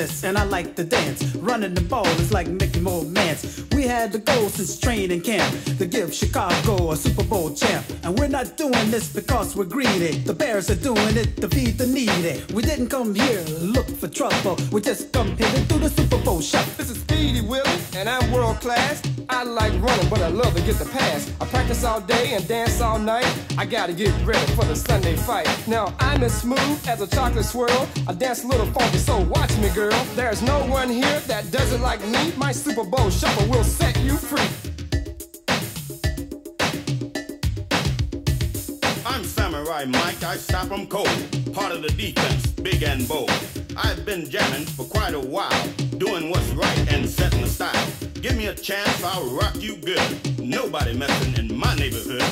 and I like to dance. Running the ball is like making mans. We had the goal since training camp to give Chicago a Super Bowl champ. And we're not doing this because we're greedy. The Bears are doing it to feed the needy. We didn't come here to look for trouble. We just come here to do the Super Bowl shot. This is Speedy Willie, and I'm world class. I like running, but I love to get the pass. I practice all day and dance all night. I gotta get ready for the Sunday fight. Now I'm as smooth as a chocolate swirl. I dance a little funky, so watch me, girl. There's no one here that does it like me. My Super Bowl shuffle will set you free. I'm Samurai Mike, I stop them cold. Part of the defense, big and bold. I've been jamming for quite a while, doing what's right and setting the style. Give me a chance, I'll rock you good. Nobody messing in my neighborhood.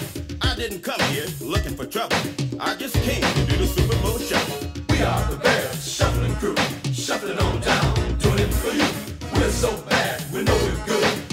I didn't come here looking for trouble. I just came to do the Super Bowl shuffle. We are the Bears Shuffling Crew, shuffling on down, doing it for you. We're so bad, we know we're good,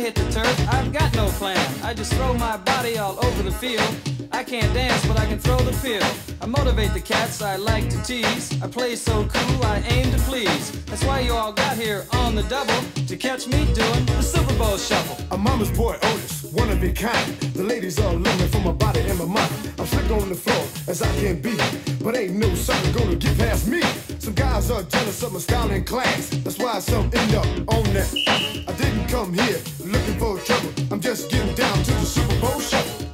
hit the turf, I've got no plan. I just throw my body all over the field. I can't dance, but I can throw the pill. I motivate the cats I like to tease. I play so cool, I aim to please. That's why you all got here on the double to catch me doing the Super Bowl shuffle. A mama's boy Otis, one of a kind. The ladies all looking for my body and my mind. I'm slick on the floor as I can be, but ain't no sucker gonna get past me. Some guys are jealous of my style and class. That's why some end up on that. I didn't come here looking for trouble. I'm just getting down to the Super Bowl shuffle.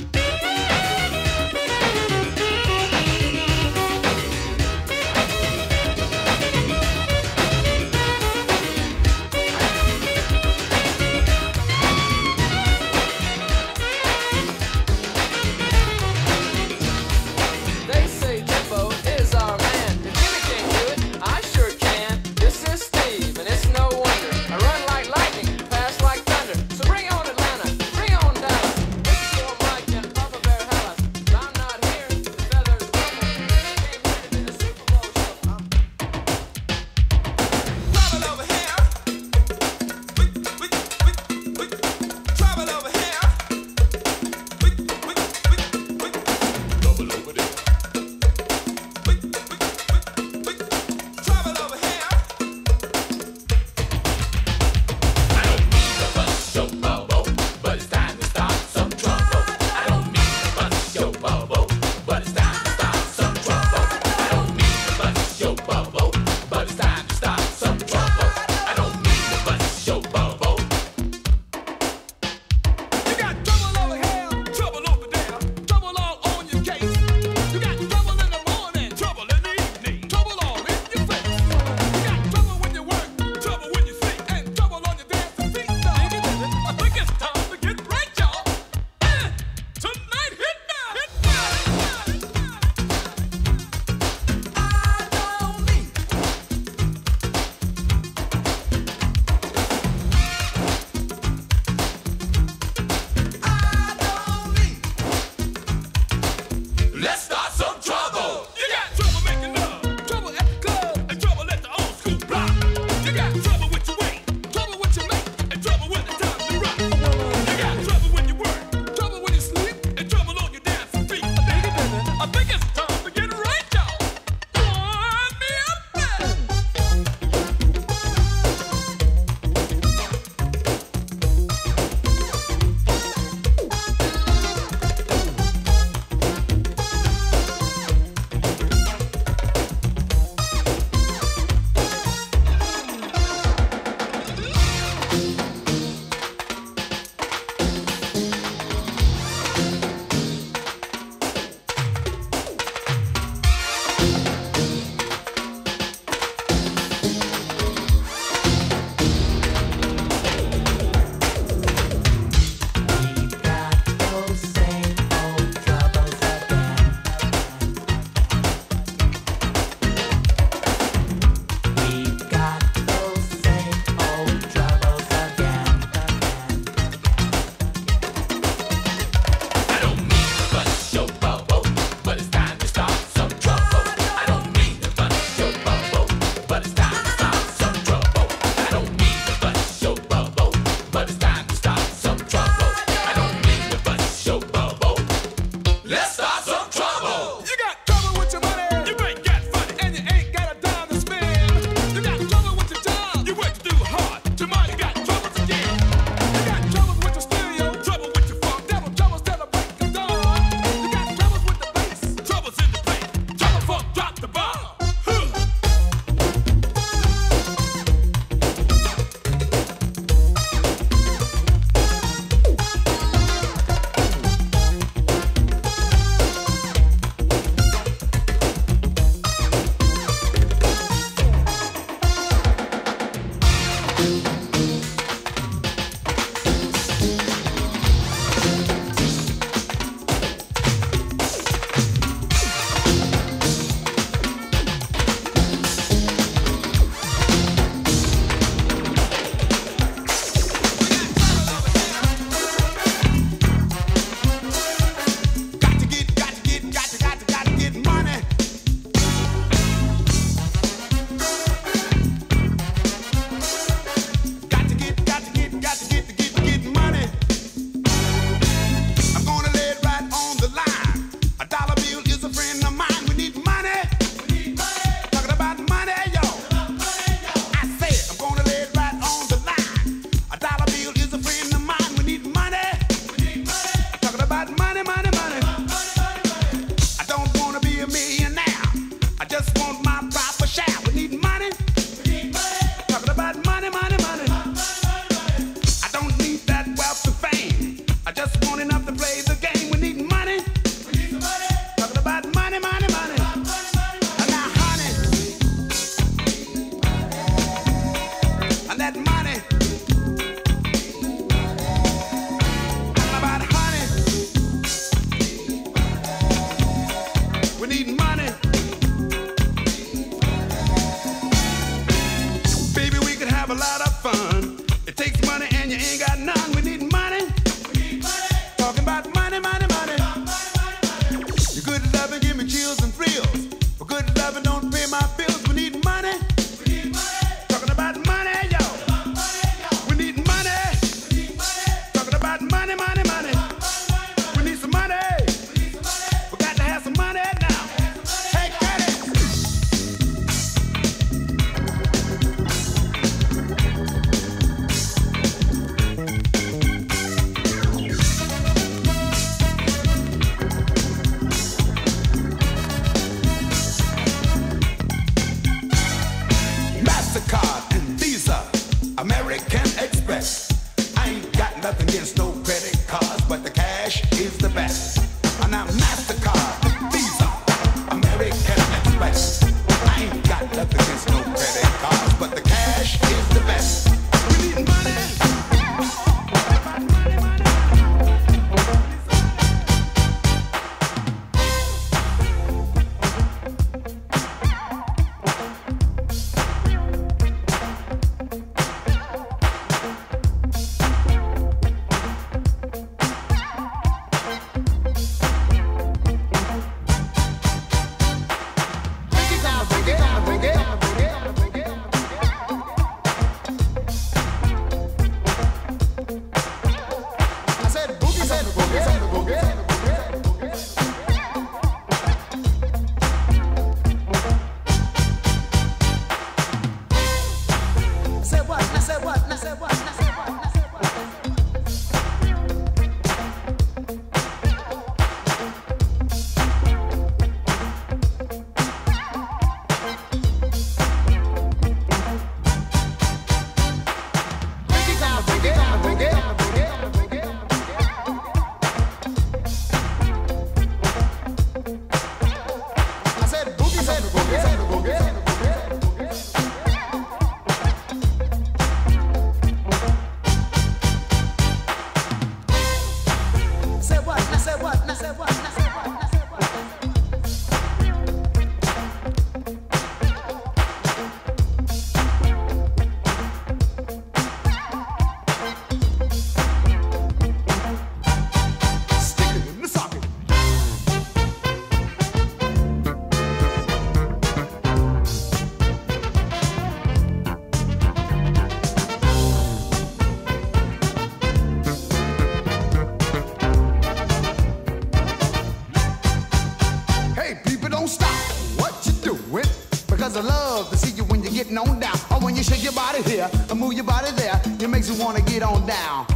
Body here and move your body there. It makes you wanna get on down.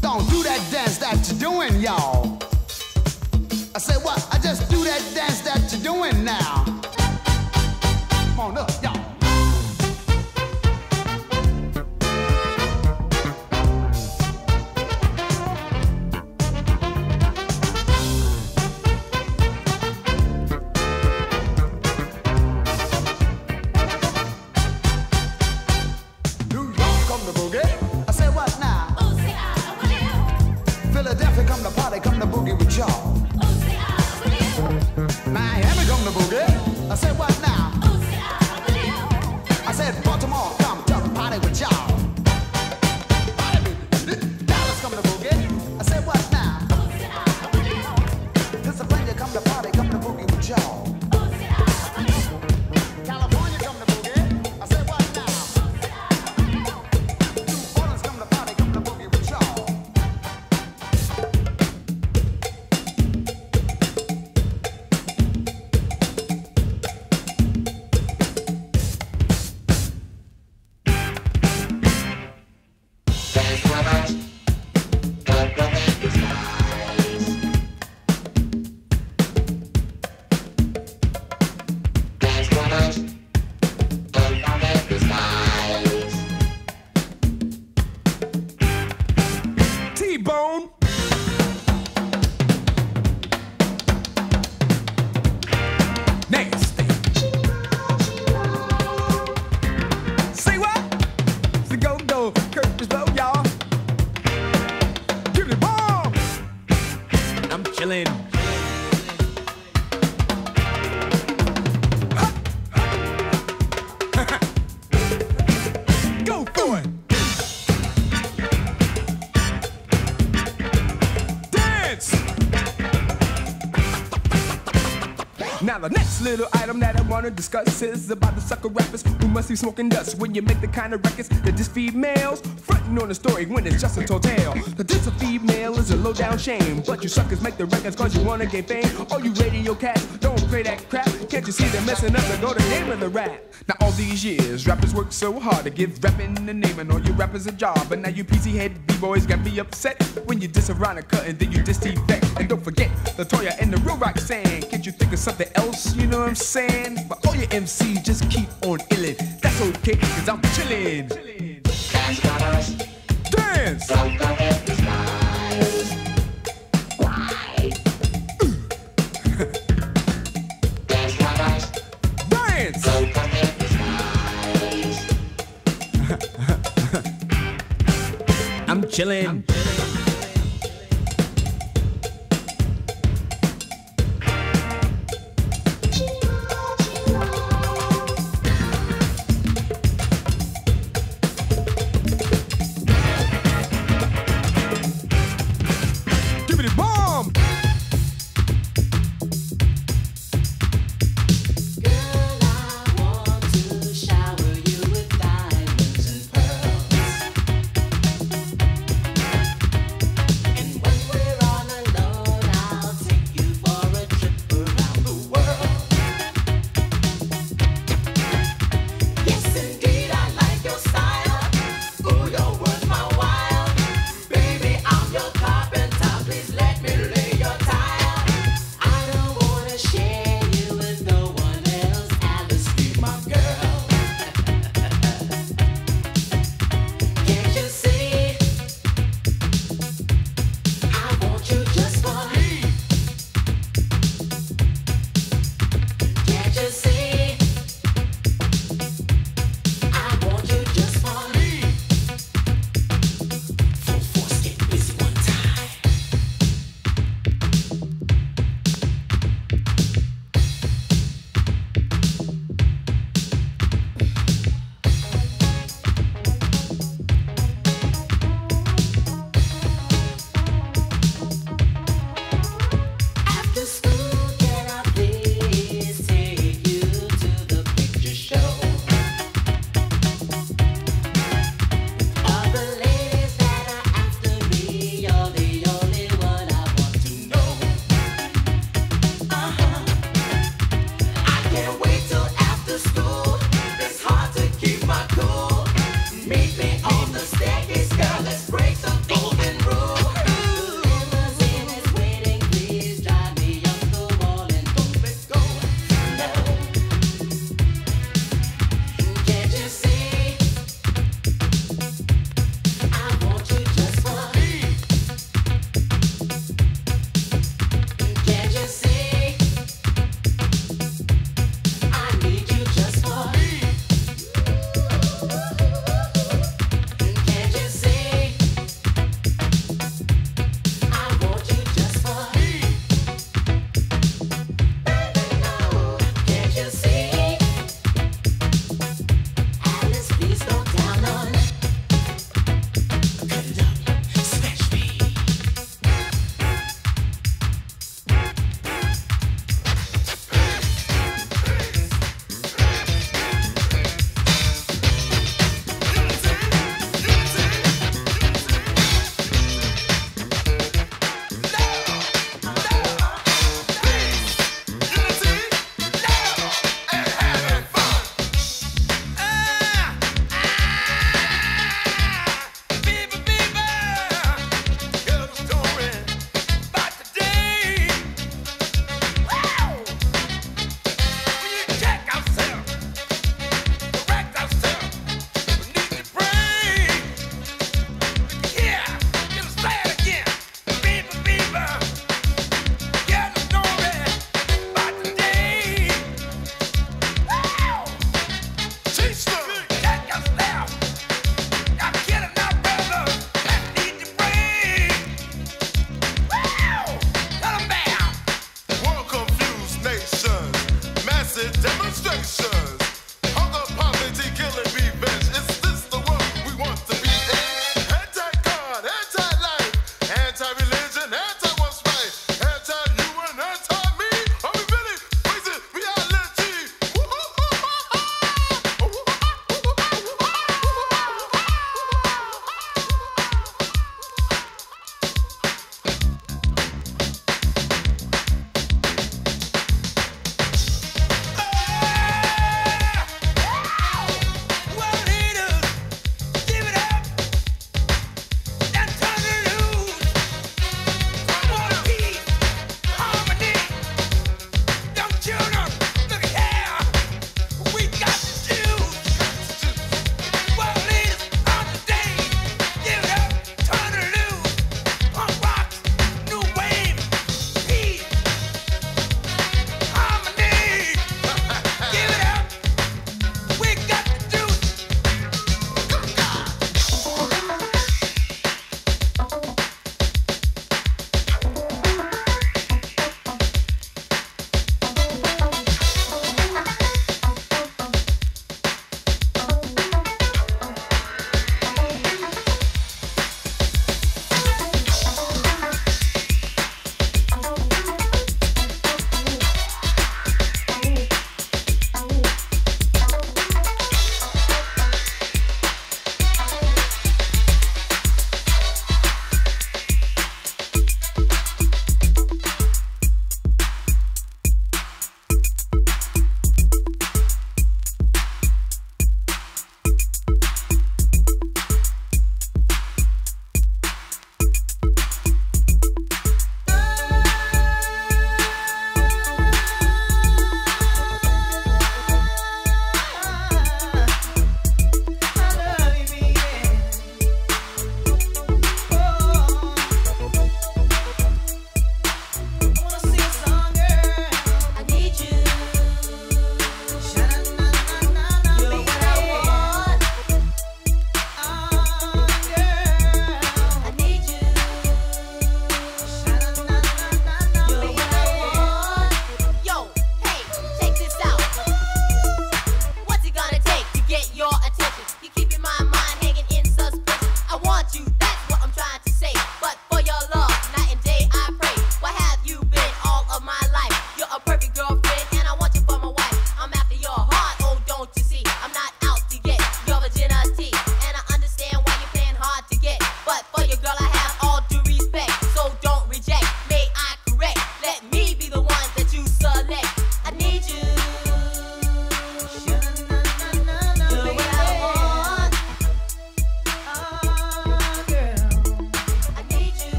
Don't do that dance that you're doing, y'all. I said what? I just do that dance that you're doing now. Wanna discuss is about the sucker rappers who must be smoking dust when you make the kind of records that diss females fronting on the story when it's just a tall tale. The diss a female is a low down shame, but you suckers make the records cause you wanna gain fame. All you radio cats don't play that crap. Can't you see they're messing up the golden name of the rap? Now all these years, rappers work so hard to give rapping the name and all you rappers a job, but now you PC head b-boys got me upset when you diss Veronica and then you diss T-Vex. And don't forget Latoya and the real rock saying, can't you think of something else? You know what I'm saying? But all your MCs just keep on illin'. That's okay, cause I'm chillin'. Dance! I'm chillin'.